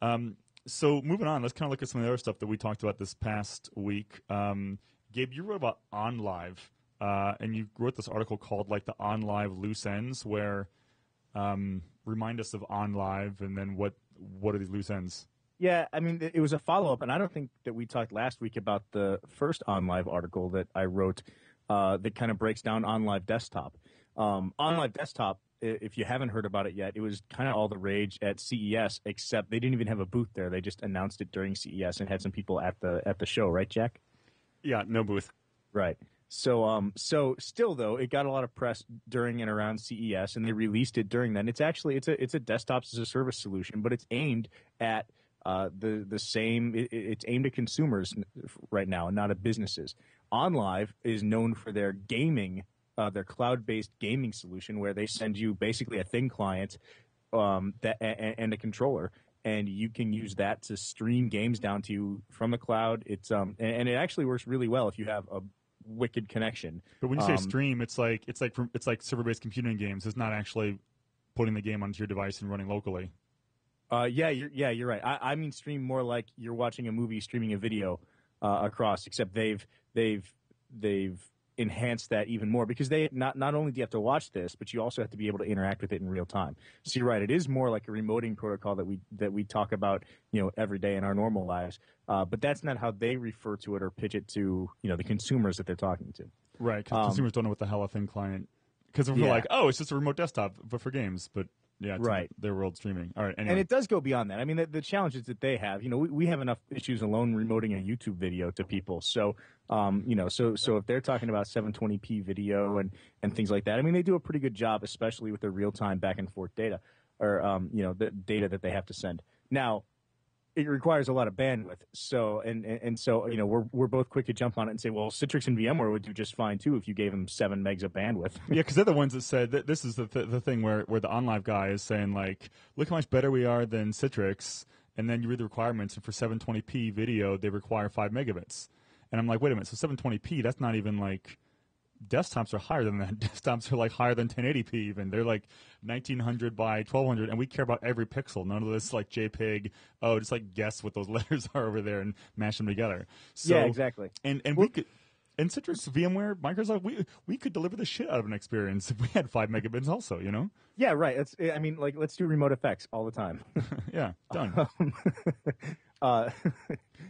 Um, so moving on, let's kind of look at some of the other stuff that we talked about this past week. Um, Gabe, you wrote about OnLive, uh, and you wrote this article called like the OnLive loose ends, where um, remind us of OnLive, and then what what are these loose ends? Yeah, I mean, it was a follow up, and I don't think that we talked last week about the first OnLive article that I wrote uh, that kind of breaks down OnLive Desktop. Um, OnLive Desktop, if you haven't heard about it yet, it was kind of all the rage at CES, except they didn't even have a booth there. They just announced it during CES and had some people at the at the show, right, Jack? Yeah, no booth. Right. So, um, so still though, it got a lot of press during and around CES, and they released it during then. It's actually it's a it's a desktops as a service solution, but it's aimed at uh, the the same. It, it's aimed at consumers right now, and not at businesses. OnLive is known for their gaming, uh, their cloud-based gaming solution, where they send you basically a thin client um, that and, and a controller, and you can use that to stream games down to you from the cloud. It's um and, and it actually works really well if you have a wicked connection. But when you say Um, stream, it's like it's like from, it's like server-based computing games. It's not actually putting the game onto your device and running locally. Uh, yeah, you're, yeah, you're right. I, I mean, stream more like you're watching a movie, streaming a video uh, across. Except they've they've they've enhanced that even more because they not not only do you have to watch this, but you also have to be able to interact with it in real time. So you're right. It is more like a remoting protocol that we that we talk about, you know, every day in our normal lives. Uh, but that's not how they refer to it or pitch it to you know the consumers that they're talking to. Right, because Um, consumers don't know what the hell a thin client. Because we're Yeah. like, oh, it's just a remote desktop, but for games. But yeah, it's Right. their world streaming. All right, anyway. And it does go beyond that. I mean, the, the challenges that they have, you know, we, we have enough issues alone remoting a YouTube video to people. So, um, you know, so so if they're talking about 720p video and and things like that, I mean, they do a pretty good job, especially with the real time back and forth data, or um, you know, the data that they have to send. Now, it requires a lot of bandwidth. So and and, and so you know, we're we're both quick to jump on it and say, well, Citrix and VMware would do just fine too if you gave them seven megs of bandwidth. Yeah, because they're the ones that said that this is the th- the thing where where the OnLive guy is saying like, look how much better we are than Citrix, and then you read the requirements, and for 720p video, they require five megabits, and I'm like, wait a minute, so 720p, that's not even like desktops are higher than that. Desktops are like higher than 1080p even. They're like 1900 by 1200, and we care about every pixel. None of this like JPEG. Oh, just like guess what those letters are over there and mash them together. So, Yeah, exactly. And and we could. And Citrix, VMware, Microsoft, we we could deliver the shit out of an experience if we had five megabits. Also, you know, Yeah, right. It's, I mean, like, let's do RemoteFX all the time. yeah, done. uh,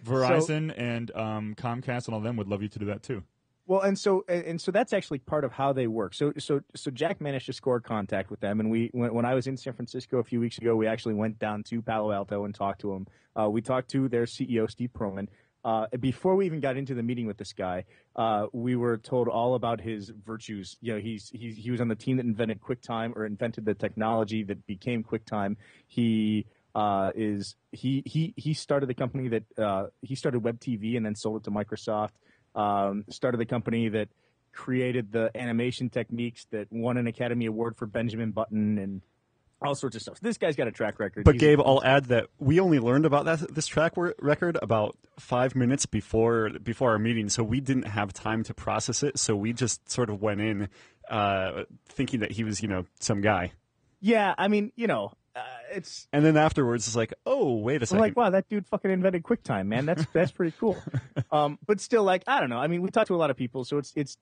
Verizon and um, Comcast and all them would love you to do that too. Well, and so and, so that's actually part of how they work. So so so Jack managed to score contact with them, and we when, when I was in San Francisco a few weeks ago, we actually went down to Palo Alto and talked to him. Uh, we talked to their CEO Steve Perlman. Uh, before we even got into the meeting with this guy, uh, we were told all about his virtues. You know, he's, he's he was on the team that invented QuickTime or invented the technology that became QuickTime. He uh, is he he he started the company that uh, he started WebTV and then sold it to Microsoft. Um, started the company that created the animation techniques that won an Academy Award for Benjamin Button and all sorts of stuff. So this guy's got a track record. But Gabe, I'll add that we only learned about that this track record about five minutes before before our meeting, so we didn't have time to process it. So we just sort of went in uh, thinking that he was, you know, some guy, yeah, I mean, you know, it's and then afterwards it's like, oh, wait a I'm second. like, wow, that dude fucking invented QuickTime, man. That's that's pretty cool. Um, but still, like, I don't know. I mean, we talked to a lot of people, so it's it's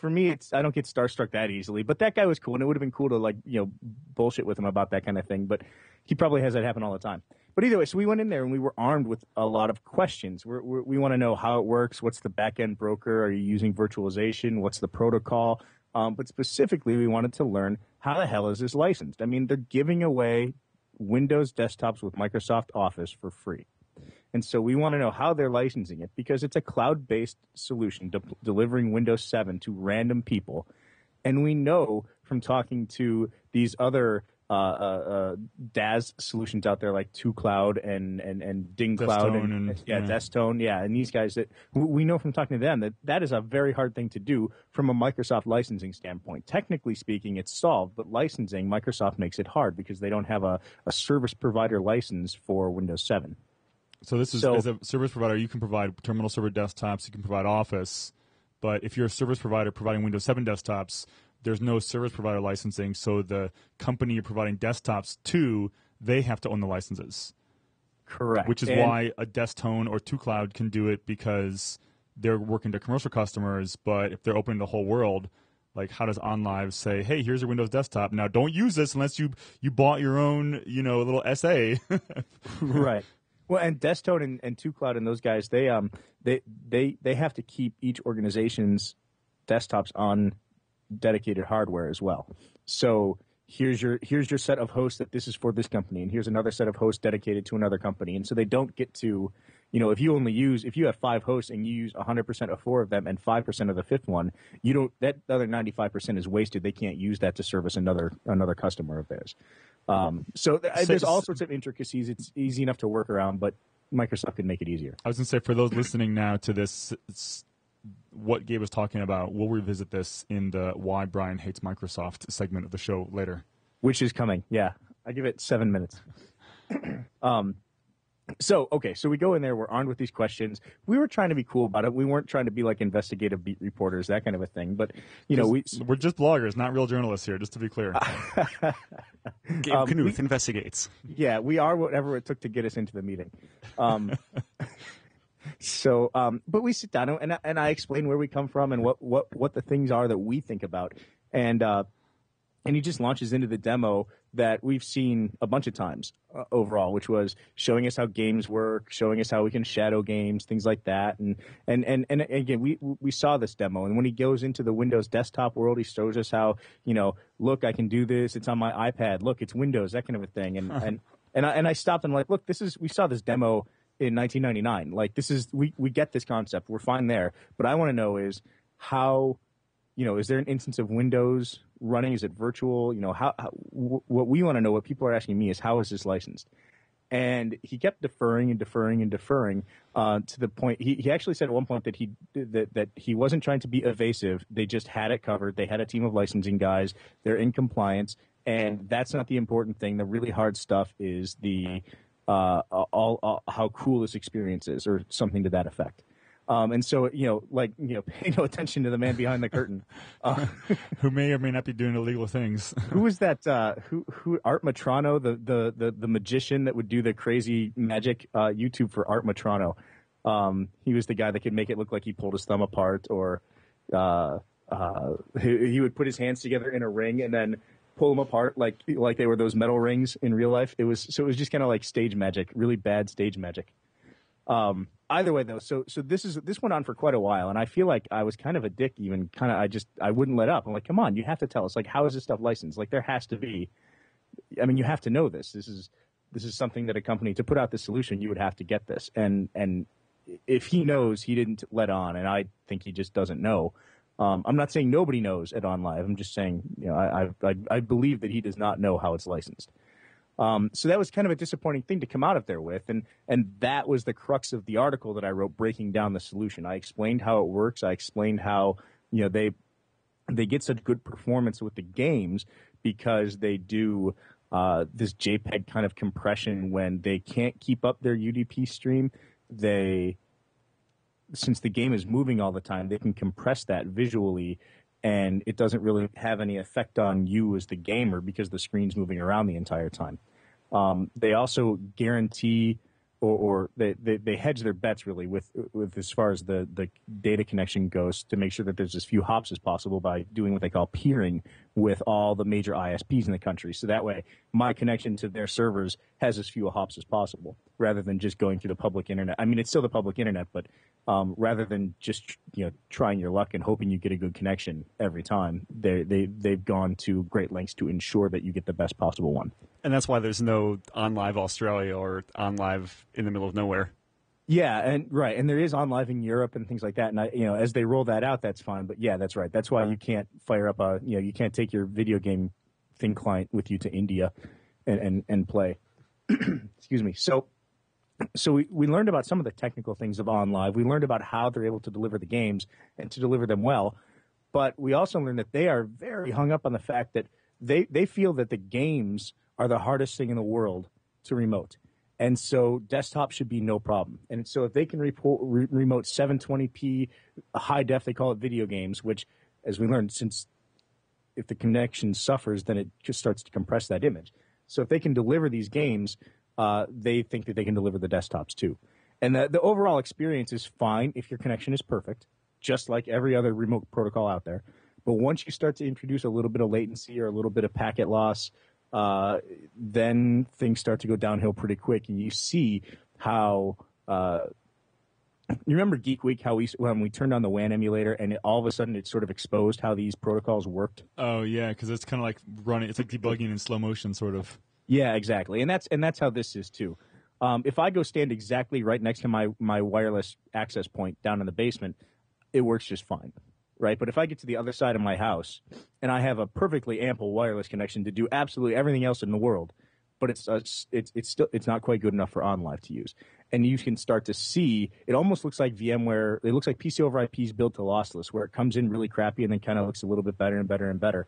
for me, it's I don't get starstruck that easily. But that guy was cool, and it would have been cool to like you know bullshit with him about that kind of thing. But he probably has that happen all the time. But either way, so we went in there and we were armed with a lot of questions. We're, we're, we want to know how it works. What's the back end broker? Are you using virtualization? What's the protocol? Um, but specifically, we wanted to learn how the hell is this licensed? I mean, they're giving away Windows desktops with Microsoft Office for free. And so we want to know how they're licensing it because it's a cloud based solution de- delivering Windows 7 to random people. And we know from talking to these other uh, uh, uh, DaaS solutions out there like tuCloud and, and, and Ding Cloud Desktone and, and- yeah, yeah. Desktone, yeah, and these guys that we know from talking to them that that is a very hard thing to do from a Microsoft licensing standpoint. Technically speaking, it's solved, but licensing, Microsoft makes it hard because they don't have a, a service provider license for Windows 7. So this is So- as a service provider, you can provide terminal server desktops, you can provide Office, but if you're a service provider providing Windows 7 desktops, there's no service provider licensing. So the company you're providing desktops to, they have to own the licenses. Correct. Which is And- why a Desktone or tuCloud can do it because they're working to commercial customers. But if they're opening the whole world, like how does OnLive say, "Hey, here's your Windows desktop. Now don't use this unless you you bought your own, you know, little SA." right. Well, and Desktone and, and tuCloud and those guys, they um they they they have to keep each organization's desktops on dedicated hardware as well. So here's your here's your set of hosts that this is for this company, and here's another set of hosts dedicated to another company, and so they don't get to, you know, if you only use if you have five hosts and you use 100% of four of them and five percent of the fifth one, you don't that other 95% is wasted. They can't use that to service another another customer of theirs. Um, so th- there's all sorts of intricacies. It's easy enough to work around, but Microsoft can make it easier. I was gonna say for those listening now to this, what Gabe was talking about, we'll revisit this in the "Why Brian Hates Microsoft" segment of the show later. which is coming. Yeah, I give it seven minutes. um, so okay, so we go in there. We're armed with these questions. We were trying to be cool about it. We weren't trying to be like investigative beat reporters, that kind of a thing. But you know, we We're just bloggers, not real journalists here. Just to be clear. Gabe Um, Knuth investigates. yeah, we are whatever it took to get us into the meeting. Um, so, um, but we sit down and I- and I explain where we come from and what what what the things are that we think about, and uh, and he just launches into the demo that we've seen a bunch of times uh, overall, which was showing us how games work, showing us how we can shadow games, things like that, and and and and again, we we saw this demo, and when he goes into the Windows desktop world, he shows us how you know, look, I can do this. It's on my iPad. Look, it's Windows, that kind of a thing, and and and I, and I stopped and like, look, this is we saw this demo in 1999. Like, this is we we get this concept. We're fine there, but I want to know is how you know, is there an instance of Windows running? Is it virtual? You know, how, how w- what we want to know, what people are asking me is how is this licensed? And he kept deferring and deferring and deferring uh, to the point. He, he actually said at one point that he that, that he wasn't trying to be evasive. They just had it covered. They had a team of licensing guys. They're in compliance, and that's not the important thing. The really hard stuff is the uh, all, all how cool this experience is, or something to that effect. Um, and so, you know, like, you know, pay no attention to the man behind the curtain. Uh, Who may or may not be doing illegal things. who was that? Uh, who, who, Art Metrano, the, the, the, the magician that would do the crazy magic, uh, YouTube for Art Metrano. Um, he was the guy that could make it look like he pulled his thumb apart or, uh, uh, he, he would put his hands together in a ring and then pull them apart like, like they were those metal rings in real life. It was, so it was just kind of like stage magic, really bad stage magic. Um, either way though, so so this is this went on for quite a while, and I feel like I was kind of a dick. Even kind of, I just I wouldn't let up. I'm like, come on, you have to tell us. Like, how is this stuff licensed? Like, there has to be. I mean, you have to know this. This is this is something that a company to put out this solution, you would have to get this. And and if he knows, he didn't let on, and I think he just doesn't know. Um, I'm not saying nobody knows at OnLive. I'm just saying, you know, I, I I I believe that he does not know how it's licensed. Um, so that was kind of a disappointing thing to come out of there with, and and that was the crux of the article that I wrote, breaking down the solution. I explained how it works. I explained how you know they they get such good performance with the games because they do uh, this JPEG kind of compression when they can't keep up their UDP stream. They since the game is moving all the time, they can compress that visually and it doesn't really have any effect on you as the gamer because the screen's moving around the entire time. Um, they also guarantee or, or they, they, they hedge their bets really with with as far as the, the data connection goes to make sure that there's as few hops as possible by doing what they call peering with all the major ISPs in the country. So that way my connection to their servers has as few hops as possible rather than just going through the public internet. I mean, it's still the public internet, but um, rather than just you know trying your luck and hoping you get a good connection every time, they they they've gone to great lengths to ensure that you get the best possible one. And that's why there's no OnLive Australia or OnLive in the middle of nowhere. Yeah, and right, and there is OnLive in Europe and things like that. And I, you know, as they roll that out, that's fine. But yeah, that's right. That's why you can't fire up a, you know, you can't take your video game thing client with you to India and and, and play. Excuse me. So, so we, we learned about some of the technical things of OnLive. We learned about how they're able to deliver the games and to deliver them well. But we also learned that they are very hung up on the fact that they they feel that the games are the hardest thing in the world to remote. And so desktop should be no problem. And so if they can report, re- remote 720p high def, they call it video games, which, as we learned, since if the connection suffers, then it just starts to compress that image. So if they can deliver these games uh, they think that they can deliver the desktops too. And the, the overall experience is fine if your connection is perfect, just like every other remote protocol out there. But once you start to introduce a little bit of latency or a little bit of packet loss, uh, then things start to go downhill pretty quick, and you see how. Uh, you remember Geek Week? How we when we turned on the WAN emulator and it, all of a sudden it sort of exposed how these protocols worked. Oh yeah, because it's kind of like running. It's like debugging in slow motion, sort of. Yeah, exactly, and that's and that's how this is too. Um, if I go stand exactly right next to my my wireless access point down in the basement, it works just fine, right? But if I get to the other side of my house and I have a perfectly ample wireless connection to do absolutely everything else in the world, but it's uh, it's it's still it's not quite good enough for OnLive to use. And you can start to see it almost looks like VMware. It looks like PC over IP is built to lossless, where it comes in really crappy and then kind of looks a little bit better and better and better.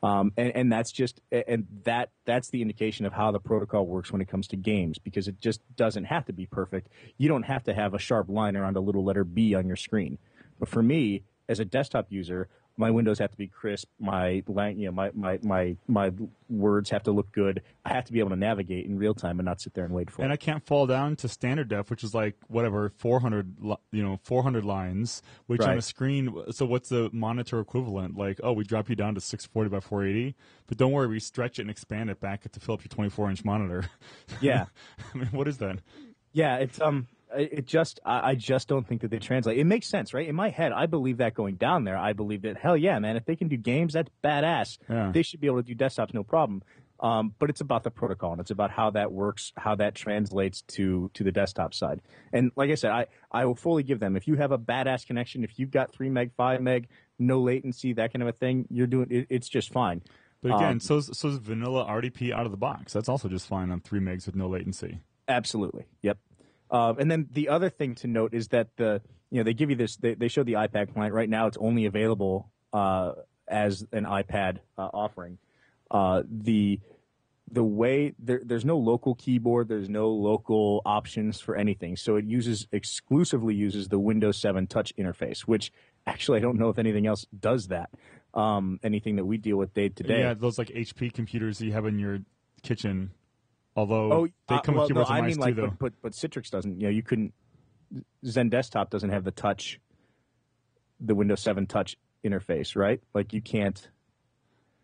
Um, and, and that's just and that that's the indication of how the protocol works when it comes to games because it just doesn't have to be perfect. You don't have to have a sharp line around a little letter B on your screen. But for me, as a desktop user, my windows have to be crisp. My you know my, my my my words have to look good. I have to be able to navigate in real time and not sit there and wait for it. And it. I can't fall down to standard def, which is like whatever 400, you know, 400 lines, which on a screen. So what's the monitor equivalent? Like, oh, we drop you down to 640 by 480, but don't worry, we stretch it and expand it back to fill up your 24 inch monitor. Yeah. I mean, what is that? Yeah, it's um, it just I, I just don't think that they translate. It makes sense, right? In my head, I believe that going down there, I believe that hell yeah, man, if they can do games, that's badass. Yeah. They should be able to do desktops, no problem. Um, but it's about the protocol and it's about how that works, how that translates to to the desktop side. And like I said, I I will fully give them if you have a badass connection, if you've got three meg, five meg, no latency, that kind of a thing, you're doing it, it's just fine. But again, Um, so's so's vanilla RDP out of the box. That's also just fine on three megs with no latency. Absolutely. Yep. Um, and then the other thing to note is that the you know they give you this they, they show the iPad client right now it's only available uh, as an iPad uh, offering. Uh, the the way there, there's no local keyboard, there's no local options for anything. So it uses exclusively uses the Windows 7 touch interface, which actually I don't know if anything else does that. Um, anything that we deal with day to day. Yeah, those like HP computers that you have in your kitchen. Although Oh, they uh, come well, with keyboards no, I and mice mean like, too, though. but, but but Citrix doesn't. You know, you couldn't. XenDesktop doesn't have the touch, the Windows 7 touch interface, right? Like you can't.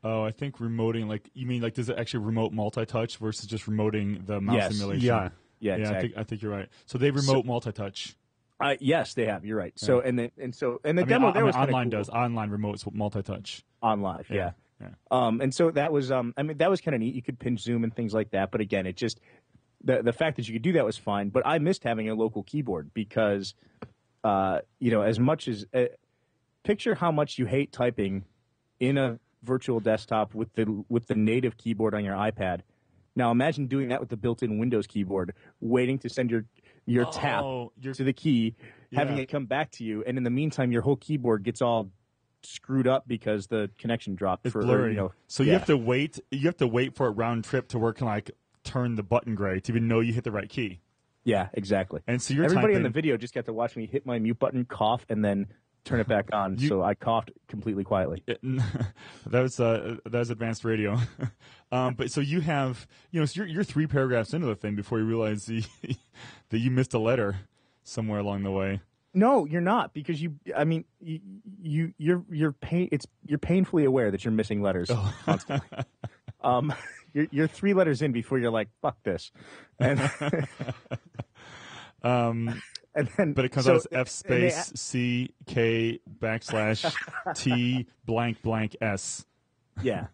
Oh, I think remoting, like you mean, like does it actually remote multi-touch versus just remoting the mouse Yes. simulation? Yeah. Yeah, yeah. I think I think you're right. So they remote multi-touch. Uh, yes, they have. You're right. So and then and so and the I mean, demo I- I there mean, was kinda online cool. does online remotes multi-touch. OnLive. Yeah. Yeah. Um, and so that was, um, I mean, that was kind of neat. You could pinch zoom and things like that. But again, it just the the fact that you could do that was fine. But I missed having a local keyboard because, uh, you know, as much as uh, picture how much you hate typing in a virtual desktop with the with the native keyboard on your iPad. Now imagine doing that with the built-in Windows keyboard, waiting to send your your tap Oh, you're- to the key, having it come back to you, and in the meantime, your whole keyboard gets all screwed up because the connection dropped It's for or, blurry. you know. so you have to wait. You have to wait for a round trip to work and like turn the button gray to even know you hit the right key. Yeah, exactly. And so you're Everybody in the video just got to watch me hit my mute button, cough, and then turn it back on. You- so I coughed completely quietly. It- that was uh, that was advanced radio. um, but so you have you know so you're, you're three paragraphs into the thing before you realize the, that you missed a letter somewhere along the way. No, you're not because you. I mean, you, you you're you're pain. It's you're painfully aware that you're missing letters Oh. constantly. um, you're you're three letters in before you're like fuck this, and Um, and then but it comes so- out as F and they- space C K backslash T blank blank S. Yeah.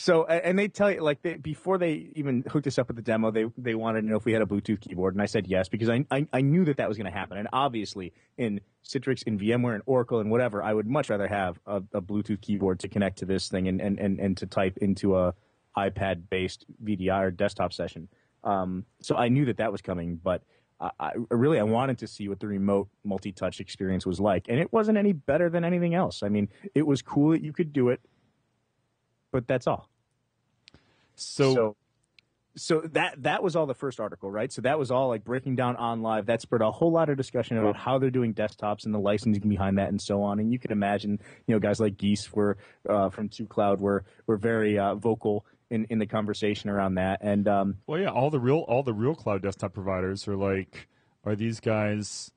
So and they tell you like they, before they even hooked us up with the demo, they they wanted to know if we had a Bluetooth keyboard, and I said yes because I I, I knew that that was going to happen, and obviously in Citrix, in VMware, and Oracle, and whatever, I would much rather have a, a Bluetooth keyboard to connect to this thing and and and, and to type into a iPad based VDI or desktop session. Um, so I knew that that was coming, but. I, I really I wanted to see what the remote multi-touch experience was like, and it wasn't any better than anything else. I mean, it was cool that you could do it, but that's all. So, so so that that was all the first article, right? So that was all like breaking down OnLive. That spurred a whole lot of discussion about how they're doing desktops and the licensing behind that and so on. And you could imagine, you know, guys like Geese were uh, from tuCloud were were very uh, vocal in, in the conversation around that. And um, Well, yeah, all the real all the real cloud desktop providers are like, are these guys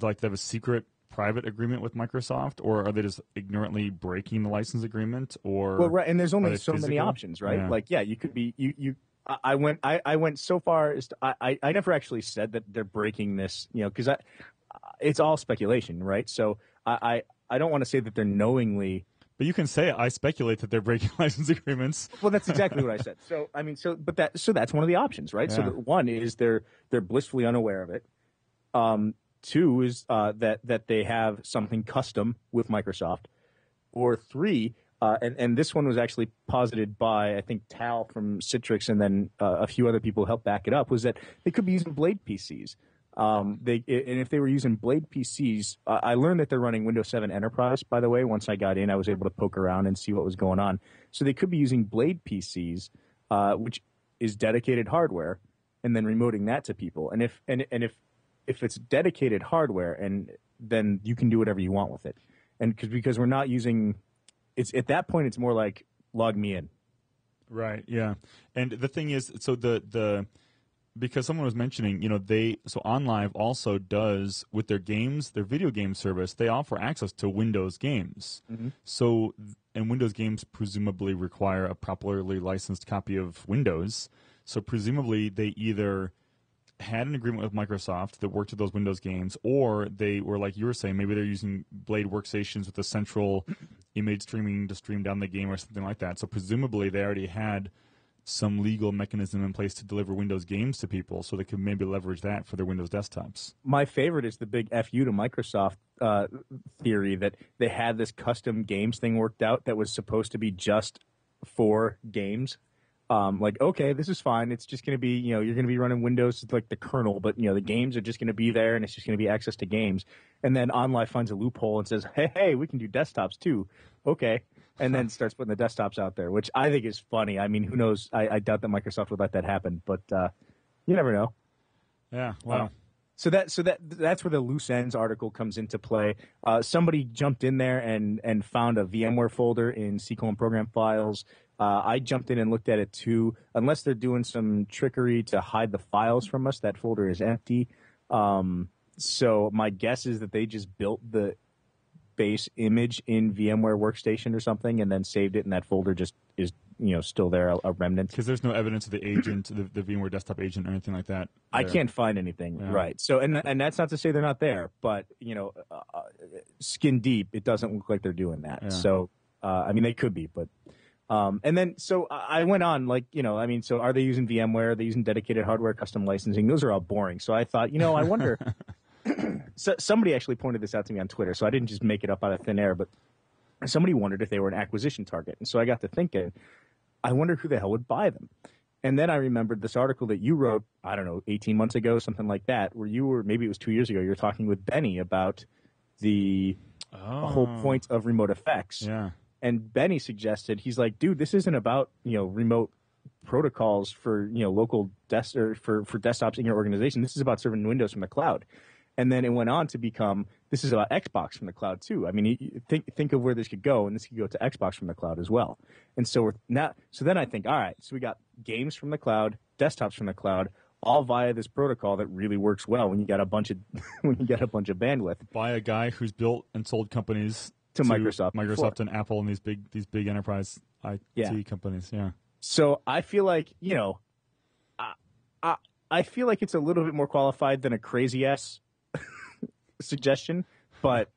like they have a secret private agreement with Microsoft, or are they just ignorantly breaking the license agreement? Or well, right, and there's only so many options, right? Yeah. Like, yeah, you could be you you. I- went I, I went so far as to, I, I never actually said that they're breaking this, you know, because I it's all speculation, right? So I I, I don't want to say that they're knowingly but you can say I speculate that they're breaking license agreements. Well, that's exactly what I said. So I mean, so but that so that's one of the options, right? So Yeah. the, one is they're they're blissfully unaware of it. Um, two is uh, that that they have something custom with Microsoft, or three. Uh, and, and this one was actually posited by I think Tal from Citrix and then uh, a few other people helped back it up was that they could be using Blade PCs. Um, they and if they were using Blade PCs, I learned that they're running Windows 7 Enterprise. By the way, once I got in, I was able to poke around and see what was going on. So they could be using Blade PCs, uh, which is dedicated hardware, and then remoting that to people. And if and and if if it's dedicated hardware, and then you can do whatever you want with it. And cause, because we're not using, it's at that point it's more like LogMeIn. Right. Yeah. And the thing is, so the the because someone was mentioning, you know, they so OnLive also does with their games, their video game service, they offer access to Windows games. Mm-hmm. So and Windows games presumably require a properly licensed copy of Windows. So presumably they either had an agreement with Microsoft that worked with those Windows games, or they were like you were saying, maybe they're using Blade workstations with a central image streaming to stream down the game or something like that. So presumably they already had some legal mechanism in place to deliver Windows games to people, so they could maybe leverage that for their Windows desktops. My favorite is the big fu to Microsoft uh, theory that they had this custom games thing worked out that was supposed to be just for games. Um, like, okay, this is fine. It's just going to be, you know, you're going to be running Windows it's like the kernel, but you know, the games are just going to be there, and it's just going to be access to games. And then OnLive finds a loophole and says, hey, hey, we can do desktops too. Okay, and then starts putting the desktops out there, which I think is funny. I mean, who knows? I, I doubt that Microsoft would let that happen, but uh, you never know. Yeah, wow. So that so that that's where the loose ends article comes into play. Uh, somebody jumped in there and and found a VMware folder in C colon program files. Uh, I jumped in and looked at it too. Unless they're doing some trickery to hide the files from us, that folder is empty. Um, so my guess is that they just built the base image in VMware Workstation or something, and then saved it, and that folder just is you know still there, a, a remnant. Because there's no evidence of the agent, the, the VMware desktop agent, or anything like that. I can't find anything Yeah. right. So, and and that's not to say they're not there, but you know, uh, uh, skin deep, it doesn't look like they're doing that. Yeah. So, uh, I mean, they could be, but. Um, and then, so I I went on, like, you know, I mean, so are they using VMware? Are they using dedicated hardware, custom licensing? Those are all boring. So I thought, you know, I wonder. so, somebody actually pointed this out to me on Twitter, so I didn't just make it up out of thin air, but somebody wondered if they were an acquisition target. And so I got to thinking, I wonder who the hell would buy them. And then I remembered this article that you wrote, I don't know, 18 months ago, something like that, where you were, maybe it was two years ago, you were talking with Benny about the Oh. whole point of RemoteFX. Yeah. And Benny suggested, he's like, dude, this isn't about, you know, remote protocols for, you know, local desk or for, for desktops in your organization. This is about serving Windows from the cloud. And then it went on to become this is about Xbox from the cloud too. I mean, think think of where this could go, and this could go to Xbox from the cloud as well. And so we're now, so then I think, all right, so we got games from the cloud, desktops from the cloud, all via this protocol that really works well when you got a bunch of when you got a bunch of bandwidth. By a guy who's built and sold companies To Microsoft Microsoft before. and Apple, and these big these big enterprise IT Yeah. companies. Yeah. So I feel like you know, I, I I feel like it's a little bit more qualified than a crazy ass suggestion, but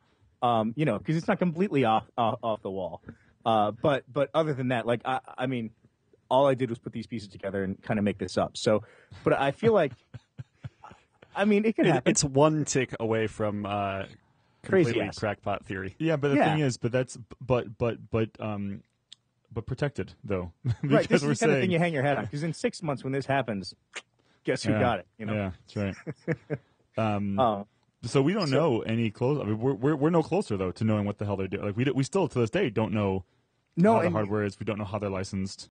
um, you know, because it's not completely off, off off the wall. Uh, but but other than that, like I I mean, all I did was put these pieces together and kind of make this up. So, but I feel like, I mean, it could happen. it's one tick away from uh, Crazy completely ass. crackpot theory. Yeah, but the Yeah. thing is, but that's but but but um, but protected though. because right. This is we're the kind of saying, thing you hang your hat on. Because in six months, when this happens, guess who yeah, got it? You know. Yeah, that's right. um, Uh, so we don't so- know any close. I mean, we're, we're we're no closer though to knowing what the hell they're doing. Like we do, we still to this day don't know no, how the and- hardware is. We don't know how they're licensed.